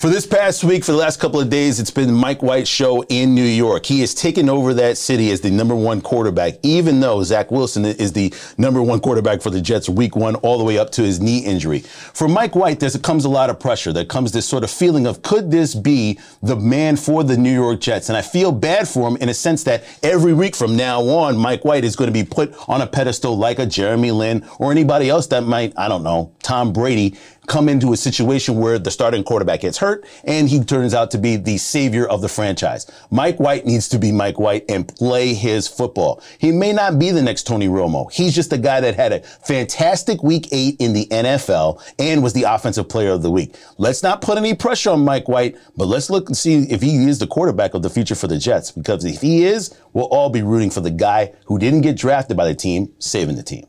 For this past week, for the last couple of days, it's been Mike White's show in New York. He has taken over that city as the number one quarterback, even though Zach Wilson is the number one quarterback for the Jets week one, all the way up to his knee injury. For Mike White, there comes a lot of pressure. There comes this sort of feeling of could this be the man for the New York Jets? And I feel bad for him in a sense that every week from now on, Mike White is going to be put on a pedestal like a Jeremy Lin or anybody else that might, I don't know, Tom Brady come into a situation where the starting quarterback gets hurt and he turns out to be the savior of the franchise. Mike White needs to be Mike White and play his football. He may not be the next Tony Romo. He's just a guy that had a fantastic week eight in the NFL and was the offensive player of the week. Let's not put any pressure on Mike White, but let's look and see if he is the quarterback of the future for the Jets because if he is, we'll all be rooting for the guy who didn't get drafted by the team, saving the team.